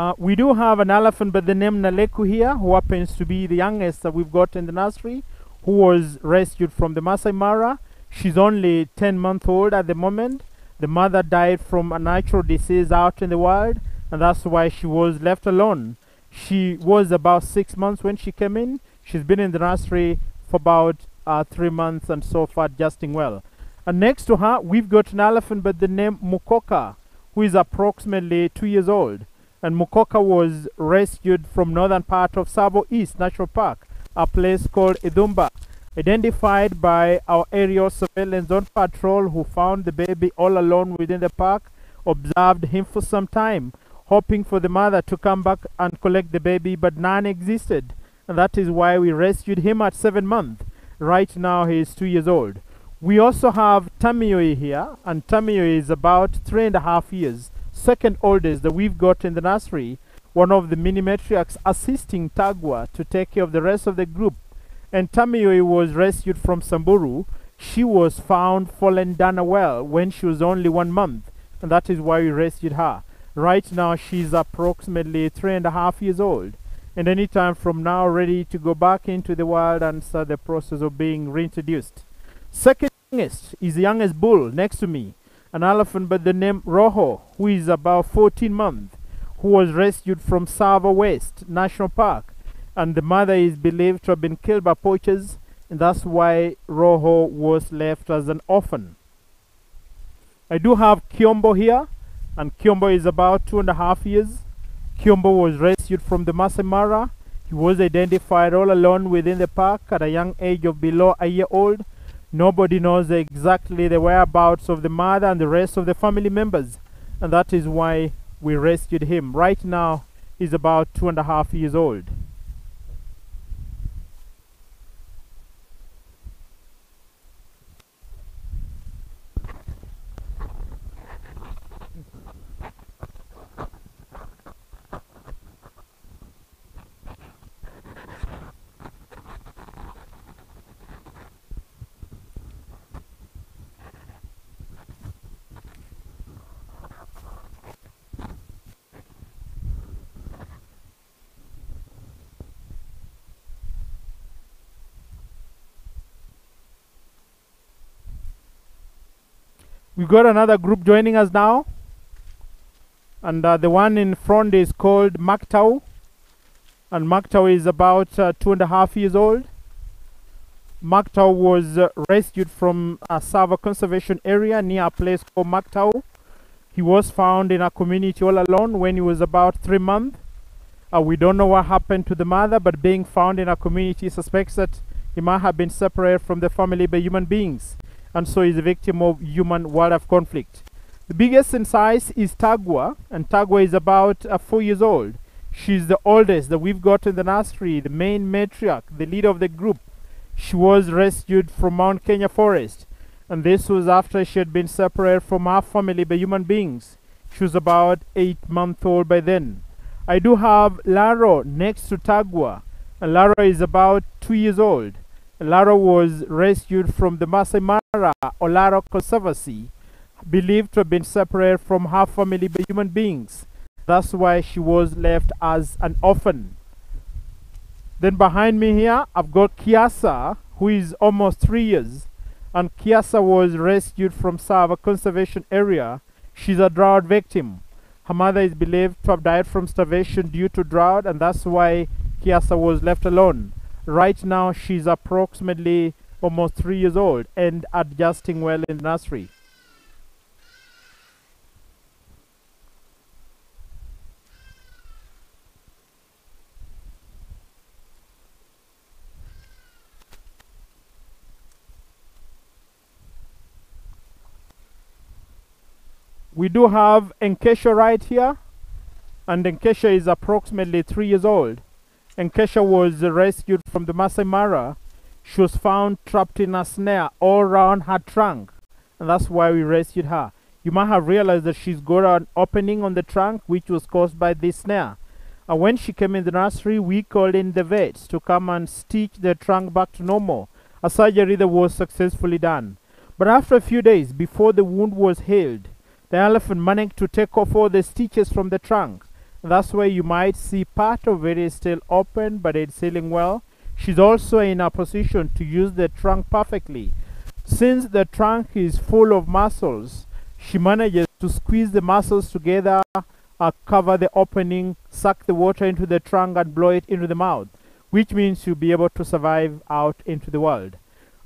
Uh, we do have an elephant by the name Naleku here, who happens to be the youngest that we've got in the nursery, who was rescued from the Masai Mara. She's only 10 months old at the moment. The mother died from a natural disease out in the wild, and that's why she was left alone. She was about six months when she came in. She's been in the nursery for about uh, three months and so far adjusting well. And next to her, we've got an elephant by the name Mukkoka, who is approximately two years old. And Mukkoka was rescued from northern part of Tsavo East National Park, a place called Ithumba, identified by our aerial surveillance zone patrol who found the baby all alone within the park, observed him for some time, hoping for the mother to come back and collect the baby, but none existed. And that is why we rescued him at seven months. Right now he is two years old. We also have Tamiyoi here, and Tamiyoi is about three and a half years, second oldest that we've got in the nursery, one of the mini matriarchs assisting Tagwa to take care of the rest of the group. And Tamiyoi was rescued from Samburu. She was found fallen down a well when she was only one month, and that is why we rescued her. Right now, she's approximately three and a half years old, and anytime from now, ready to go back into the wild and start the process of being reintroduced. Second youngest is the youngest bull next to me, an elephant by the name Roho, who is about 14 months, who was rescued from Tsavo West National Park, and the mother is believed to have been killed by poachers, and that's why Roho was left as an orphan. I do have Kiombo here, and Kiombo is about two and a half years. Kiombo was rescued from the Masai Mara. He was identified all alone within the park at a young age of below a year old. Nobody knows exactly the whereabouts of the mother and the rest of the family members, and that is why we rescued him. Right now, he's about two and a half years old. We've got another group joining us now. And uh, the one in front is called Maktau. And Maktau is about uh, two and a half years old. Maktau was uh, rescued from a Tsavo conservation area near a place called Maktau. He was found in a community all alone when he was about three months. Uh, we don't know what happened to the mother, but being found in a community suspects that he might have been separated from the family by human beings and so is a victim of human wildlife conflict. The biggest in size is Tagwa, and Tagwa is about uh, four years old. She's the oldest that we've got in the nursery, the main matriarch, the leader of the group. She was rescued from Mount Kenya forest, and this was after she had been separated from her family by human beings. She was about eight months old by then. I do have Laro next to Tagwa, and Laro is about two years old. Laro was rescued from the Masai Mara or Laro Conservancy, believed to have been separated from her family by human beings. That's why she was left as an orphan. Then behind me here, I've got Kiasa, who is almost three years. And Kiasa was rescued from Tsavo conservation area. She's a drought victim. Her mother is believed to have died from starvation due to drought, and that's why Kiasa was left alone. Right now, she's approximately almost three years old and adjusting well in nursery. We do have Enkesha right here, and Enkesha is approximately three years old. Enkesha was rescued from the Masai Mara. She was found trapped in a snare all around her trunk, and that's why we rescued her. You might have realized that she's got an opening on the trunk which was caused by this snare. And when she came in the nursery, we called in the vets to come and stitch the trunk back to normal. A surgery that was successfully done. But after a few days, before the wound was healed, the elephant managed to take off all the stitches from the trunk. That's why you might see part of it is still open, but it's sealing well. She's also in a position to use the trunk perfectly. Since the trunk is full of muscles, she manages to squeeze the muscles together, uh, cover the opening, suck the water into the trunk, and blow it into the mouth, which means she'll be able to survive out into the world.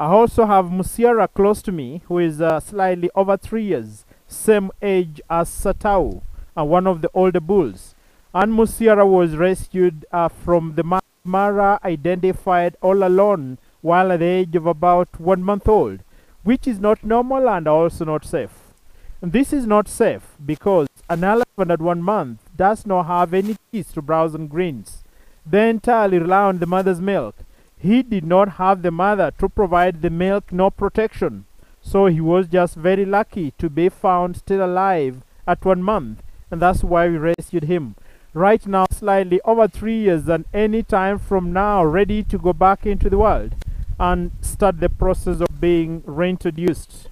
I also have Musiara close to me, who is uh, slightly over three years, same age as Satau, uh, one of the older bulls. And Musiara was rescued uh, from the Mara identified all alone while at the age of about one month old, which is not normal and also not safe. And this is not safe because an elephant at one month does not have any teeth to browse on greens. They entirely rely on the mother's milk. He did not have the mother to provide the milk nor protection, so he was just very lucky to be found still alive at one month, and that's why we rescued him. Right now, slightly over three years, and any time from now, ready to go back into the world and start the process of being reintroduced.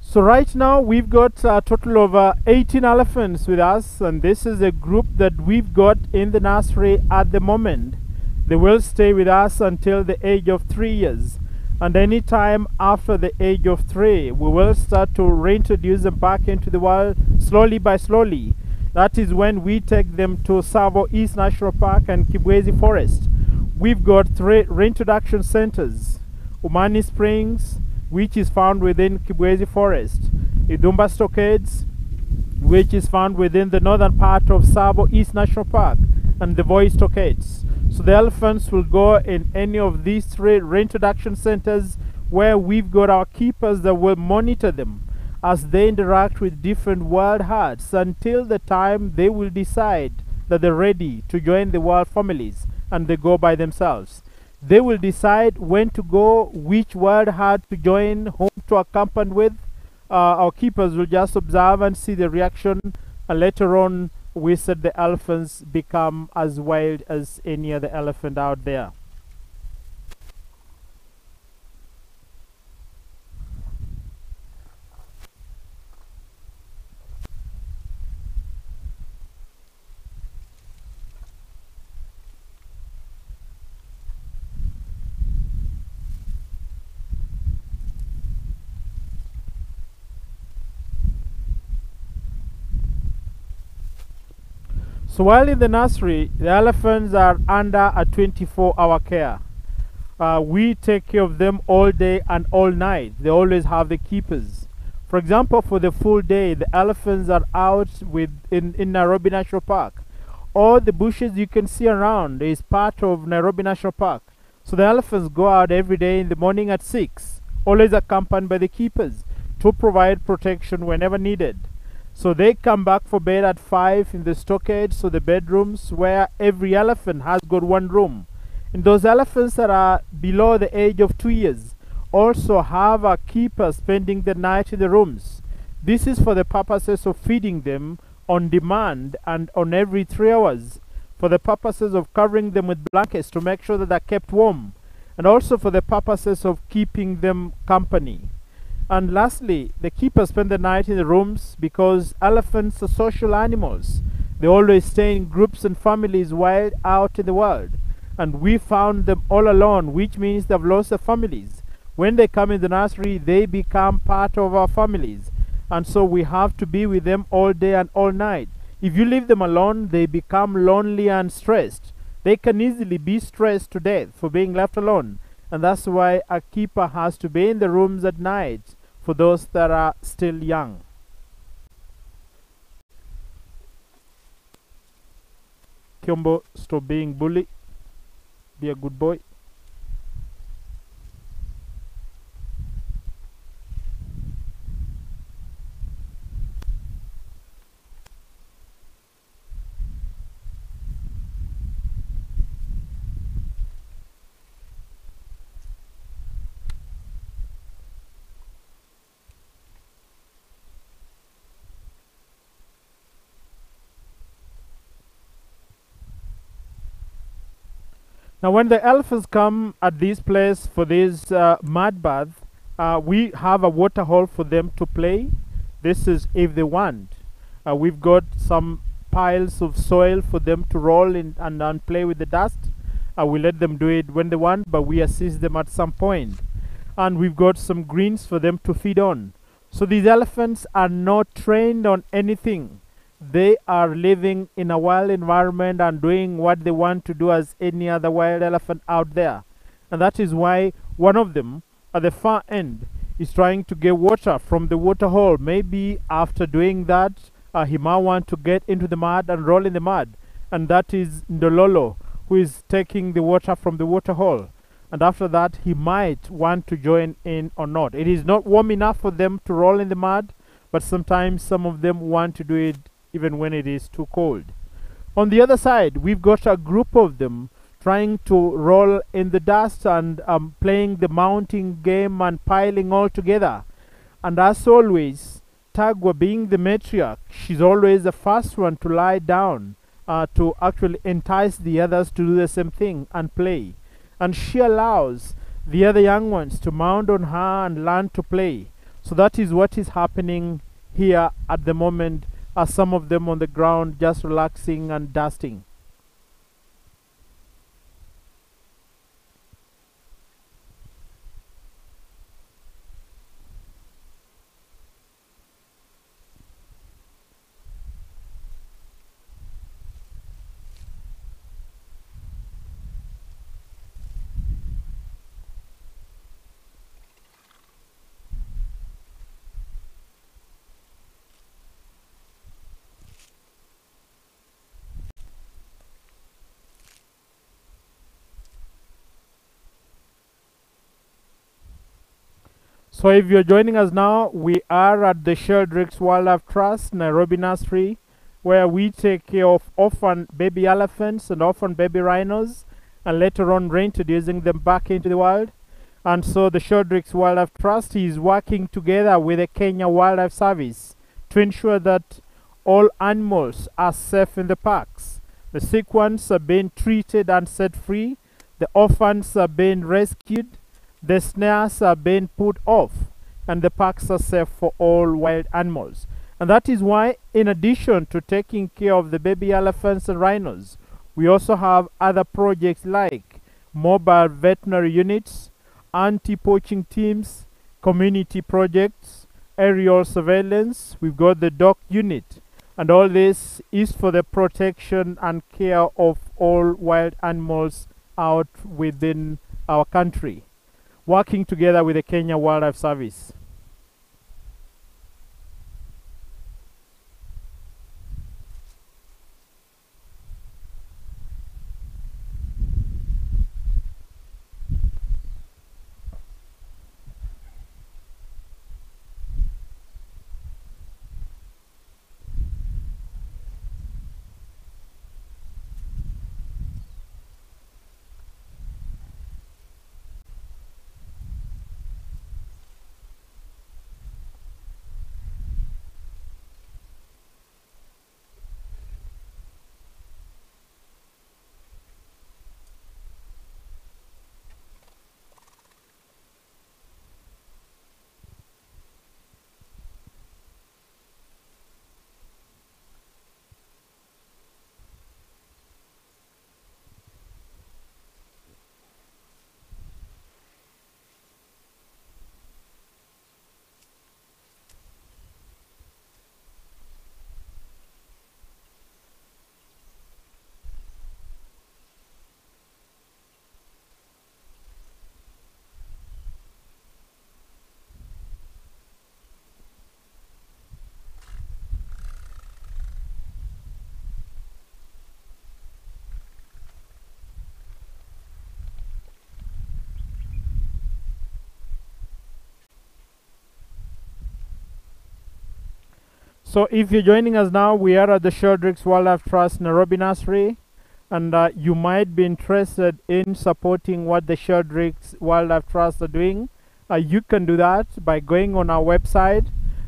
So right now we've got a total of uh, 18 elephants with us and this is a group that we've got in the nursery at the moment. They will stay with us until the age of 3 years and any time after the age of 3 we will start to reintroduce them back into the wild slowly by slowly. That is when we take them to Tsavo East National Park and Kibwezi Forest. We've got three reintroduction centers, Umani Springs, which is found within Kibwezi Forest, Ithumba Stockades, which is found within the northern part of Tsavo East National Park, and the Voi Stockades. So the elephants will go in any of these three reintroduction centers where we've got our keepers that will monitor them as they interact with different wild herds until the time they will decide that they're ready to join the wild families and they go by themselves. They will decide when to go, which wild herd to join, whom to accompany with. Uh, our keepers will just observe and see the reaction. And later on, we said the elephants become as wild as any other elephant out there. So while in the nursery, the elephants are under a 24 hour care. Uh, we take care of them all day and all night. They always have the keepers. For example, for the full day, the elephants are out with in, in Nairobi National Park. All the bushes you can see around is part of Nairobi National Park. So the elephants go out every day in the morning at 6, always accompanied by the keepers to provide protection whenever needed. So they come back for bed at 5 in the stockade, so the bedrooms where every elephant has got one room. And those elephants that are below the age of 2 years also have a keeper spending the night in the rooms. This is for the purposes of feeding them on demand and on every 3 hours, for the purposes of covering them with blankets to make sure that they're kept warm, and also for the purposes of keeping them company. And lastly, the keepers spend the night in the rooms because elephants are social animals. They always stay in groups and families wild out in the world. And we found them all alone, which means they've lost their families. When they come in the nursery, they become part of our families. And so we have to be with them all day and all night. If you leave them alone, they become lonely and stressed. They can easily be stressed to death for being left alone. And that's why a keeper has to be in the rooms at night for those that are still young. Kiombo, stop being bully. Be a good boy. Now when the elephants come at this place for this uh, mud bath, Uh, we have a water hole for them to play. This is if they want. Uh, we've got some piles of soil for them to roll in and, and play with the dust. Uh, we let them do it when they want, but we assist them at some point. And we've got some greens for them to feed on. So these elephants are not trained on anything. They are living in a wild environment and doing what they want to do as any other wild elephant out there. And that is why one of them at the far end is trying to get water from the water hole. Maybe after doing that, uh, he might want to get into the mud and roll in the mud. And that is Ndololo, who is taking the water from the water hole. And after that, he might want to join in or not. It is not warm enough for them to roll in the mud, but sometimes some of them want to do it even when it is too cold. On the other side, we've got a group of them trying to roll in the dust and um, playing the mounting game and piling all together. And as always, Tagwa being the matriarch, she's always the first one to lie down uh, to actually entice the others to do the same thing and play. And she allows the other young ones to mount on her and learn to play. So that is what is happening here at the moment as some of them on the ground just relaxing and dusting. So if you're joining us now, we are at the Sheldricks Wildlife Trust, Nairobi Nursery, where we take care of orphan baby elephants and orphan baby rhinos, and later on reintroducing them back into the wild. And so the Sheldricks Wildlife Trust is working together with the Kenya Wildlife Service to ensure that all animals are safe in the parks. The sick ones are being treated and set free. The orphans are being rescued the snares are being put off and the parks are safe for all wild animals. And that is why, in addition to taking care of the baby elephants and rhinos, we also have other projects like mobile veterinary units, anti-poaching teams, community projects, aerial surveillance. We've got the dog unit. And all this is for the protection and care of all wild animals out within our country working together with the Kenya Wildlife Service. So if you're joining us now, we are at the Sheldricks Wildlife Trust Nairobi Nursery, and uh, you might be interested in supporting what the Sheldricks Wildlife Trust are doing. Uh, you can do that by going on our website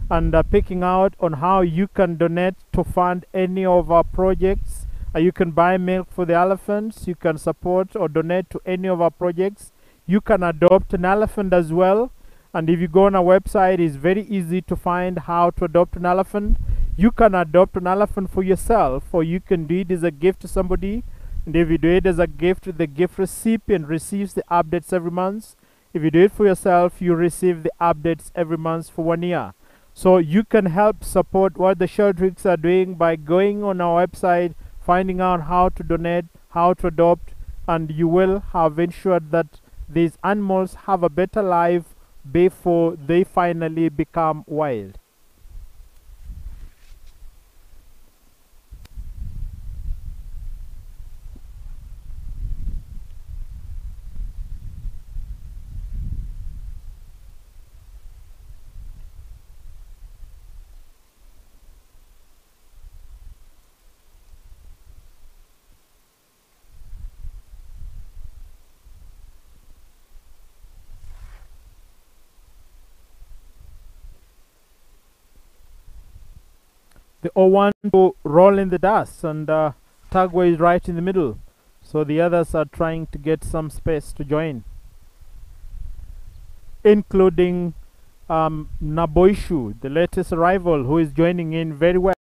and uh, picking out on how you can donate to fund any of our projects. Uh, you can buy milk for the elephants, you can support or donate to any of our projects. You can adopt an elephant as well And if you go on our website, it's very easy to find how to adopt an elephant. You can adopt an elephant for yourself, or you can do it as a gift to somebody. And if you do it as a gift, the gift recipient receives the updates every month. If you do it for yourself, you receive the updates every month for one year. So you can help support what the Sheldricks are doing by going on our website, finding out how to donate, how to adopt, and you will have ensured that these animals have a better life before they finally become wild. All want to roll in the dust and uh, Tagwa is right in the middle. So the others are trying to get some space to join. Including um, Naboishu the latest arrival who is joining in very well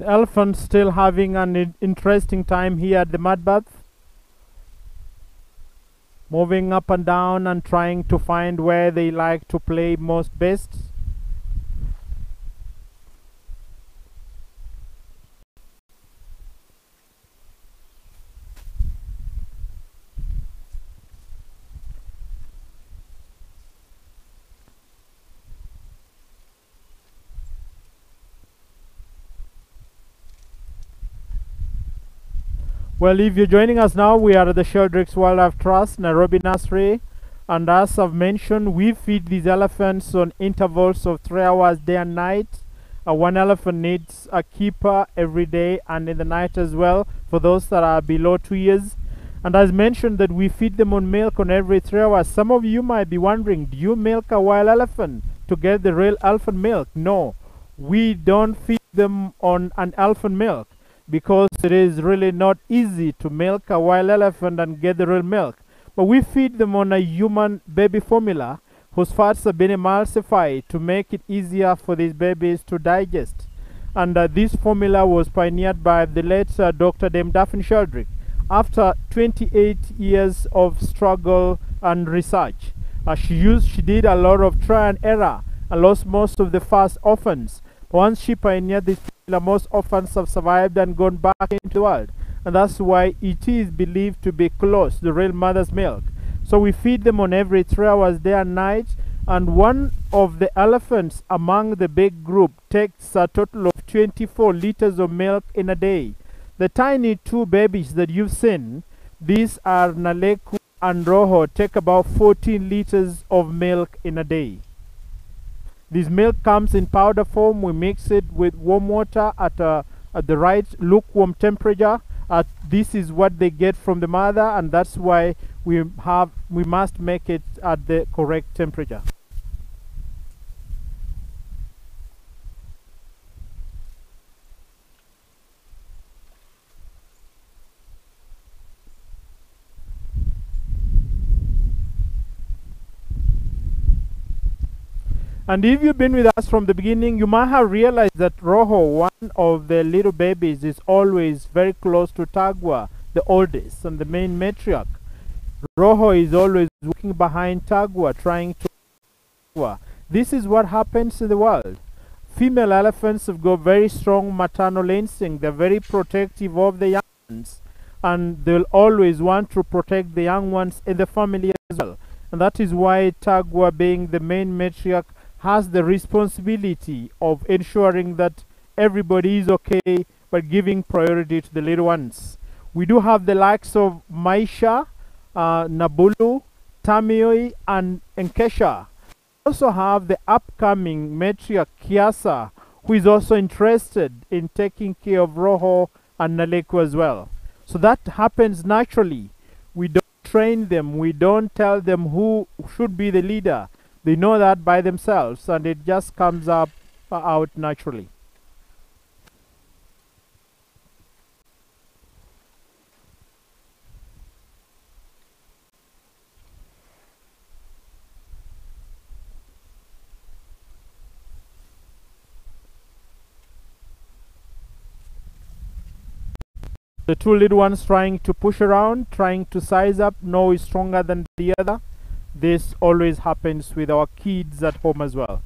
The elephant still having an in- interesting time here at the mud bath. Moving up and down and trying to find where they like to play most best. Well, if you're joining us now, we are at the Sheldricks Wildlife Trust, Nairobi Nursery. And as I've mentioned, we feed these elephants on intervals of three hours day and night. Uh, one elephant needs a keeper every day and in the night as well for those that are below two years. And as mentioned that we feed them on milk on every three hours. Some of you might be wondering, do you milk a wild elephant to get the real elephant milk? No, we don't feed them on an elephant milk because it is really not easy to milk a wild elephant and get the real milk. But we feed them on a human baby formula whose fats have been emulsified to make it easier for these babies to digest. And uh, this formula was pioneered by the late uh, Dr. Dame Daphne Sheldrick after 28 years of struggle and research. Uh, she used, she did a lot of try and error and lost most of the first orphans. Once she pioneered this formula, most orphans have survived and gone back into the world. And that's why it is believed to be close the real mother's milk. So we feed them on every three hours, day and night. And one of the elephants among the big group takes a total of 24 liters of milk in a day. The tiny two babies that you've seen, these are Naleku and Roho, take about 14 liters of milk in a day. This milk comes in powder form. We mix it with warm water at, a, at the right lukewarm temperature. Uh, this is what they get from the mother, and that's why we have we must make it at the correct temperature. And if you've been with us from the beginning, you might have realized that Roho, one of the little babies, is always very close to Tagwa, the oldest and the main matriarch. Roho is always walking behind Tagwa, trying to. This is what happens in the world. female elephants have got very strong maternal instinct. They're very protective of the young ones, and they'll always want to protect the young ones in the family as well. And that is why Tagwa, being the main matriarch, has the responsibility of ensuring that everybody is okay, but giving priority to the little ones. We do have the likes of Maisha, uh, Nabulu, Tamiyoi, and Enkesha. We also have the upcoming matriarch Kiasa, who is also interested in taking care of Roho and Naleku as well. So that happens naturally. We don't train them, we don't tell them who should be the leader. They know that by themselves, and it just comes up uh, out naturally. The two little ones trying to push around, trying to size up, no is stronger than the other. This always happens with our kids at home as well.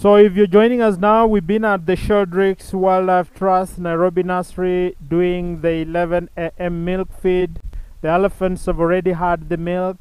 So if you're joining us now, we've been at the Sheldricks Wildlife Trust, Nairobi Nursery, doing the 11 a.m. milk feed. The elephants have already had the milk.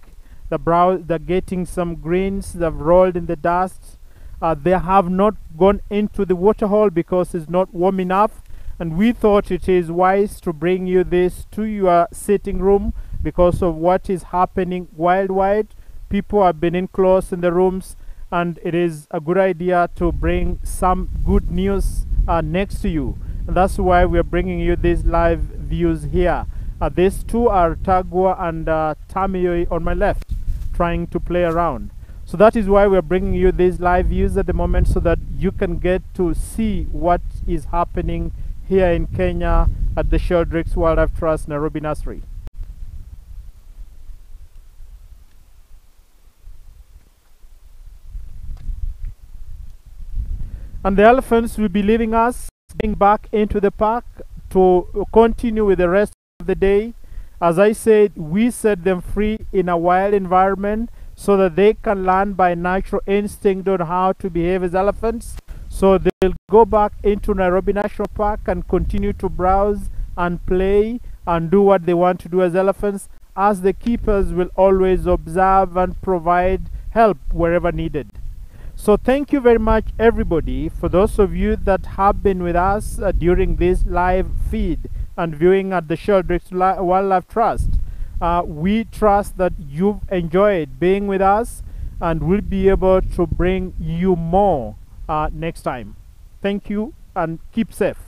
The brow they're getting some greens. They've rolled in the dust. Uh, they have not gone into the water hole because it's not warm enough. And we thought it is wise to bring you this to your sitting room because of what is happening worldwide. People have been enclosed in the rooms and it is a good idea to bring some good news uh, next to you. And that's why we're bringing you these live views here. Uh, these two are Tagwa and uh, Tamiyoi on my left trying to play around. So that is why we're bringing you these live views at the moment so that you can get to see what is happening here in Kenya at the Sheldricks Wildlife Trust Nairobi Nursery. And the elephants will be leaving us going back into the park to continue with the rest of the day. As i said we set them free in a wild environment so that they can learn by natural instinct on how to behave as elephants. So they'll go back into nairobi national park and continue to browse and play and do what they want to do as elephants as the keepers will always observe and provide help wherever needed so thank you very much everybody for those of you that have been with us uh, during this live feed and viewing at the Sheldricks Wildlife Trust. Uh, we trust that you've enjoyed being with us and we'll be able to bring you more uh, next time. Thank you and keep safe.